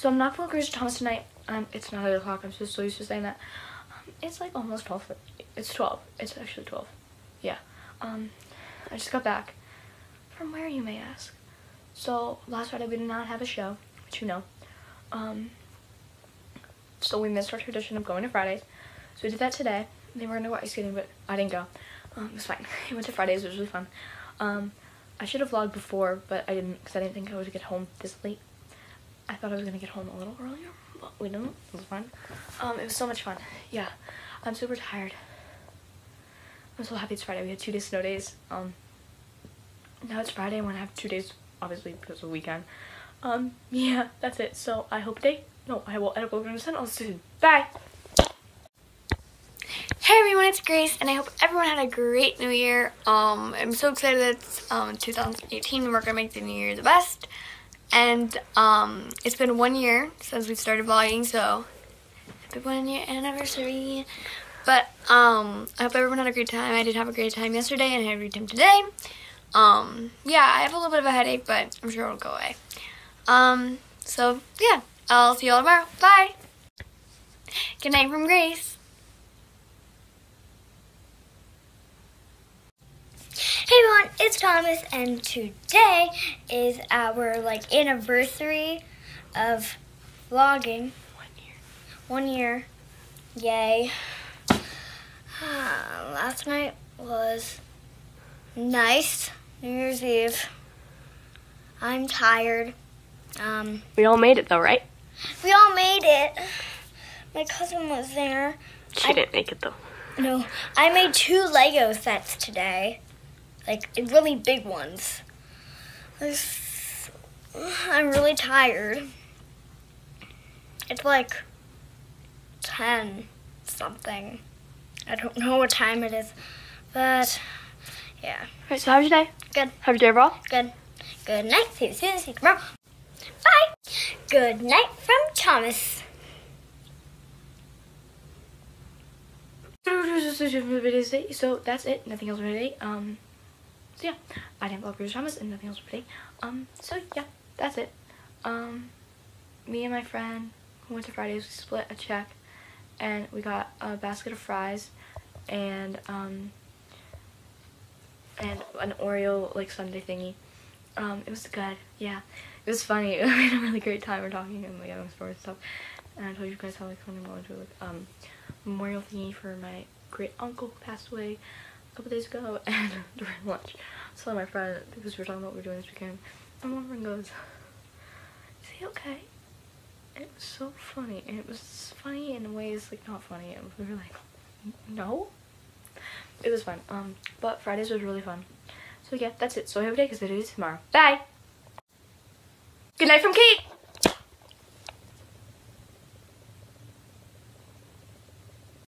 So I'm not going to Thomas tonight. Um, it's not 8 o'clock. I'm just so used to saying that. Um, it's like almost 12. It's 12. It's actually 12. Yeah. Um, I just got back. From where, you may ask? So, last Friday we did not have a show, which you know. Um, so we missed our tradition of going to Fridays. So we did that today. They were going to go ice skating, but I didn't go. Um, it was fine. We went to Fridays. It was really fun. Um, I should have vlogged before, but I didn't because I didn't think I would get home this late. I thought I was to get home a little earlier, but we didn't. It was fun. Um, it was so much fun. Yeah. I'm super tired. I'm so happy it's Friday. We had two days snow days. Um, now it's Friday. I want to have two days, obviously, because of the weekend. Um, yeah, that's it. So I hope they, no, I will edit over to I'll see you. Bye. Hey everyone, it's Grace, and I hope everyone had a great new year. Um, I'm so excited that it's um, 2018 and we're gonna make the new year the best. And um, it's been one year since we started vlogging, so happy one year anniversary. But um, I hope everyone had a great time. I did have a great time yesterday, and I had a great time today. Um, yeah, I have a little bit of a headache, but I'm sure it'll go away. Um, so yeah, I'll see you all tomorrow. Bye. Good night from Grace. Hey everyone, it's Thomas, and today is our like anniversary of vlogging. One year. One year, yay! last night was nice. New Year's Eve. I'm tired. Um, We all made it though, right? we all made it. My cousin was there. She I- didn't make it though. No, I made two Lego sets today, like really big ones. This- I'm really tired. It's like 10 something. I don't know what time it is, but yeah, Alright, so how was your day? good, Have your day overall? good. Good night. See you soon. See you tomorrow. Bye. Good night from Thomas. So that's it. Nothing else for today. Um, so yeah, I didn't vlog Bruce Thomas and nothing else for today. Um, so yeah, that's it. Um, me and my friend went to Fridays, we split a check, and we got a basket of fries, and um, and an Oreo like sundae thingy. Um, it was good. Yeah, it was funny. we had a really great time. We're talking and like stories and stuff. And I told you guys how like something went to like um memorial thingy for my great uncle who passed away couple days ago and during lunch. So my friend because we were talking about what we are doing this weekend, and one friend goes, Is he okay? And it was so funny. And it was funny in ways like not funny. And we were like, No? It was fun. Um, but Fridays was really fun. So yeah, that's it. So I have a day because it is tomorrow. Bye! Good night from Kate!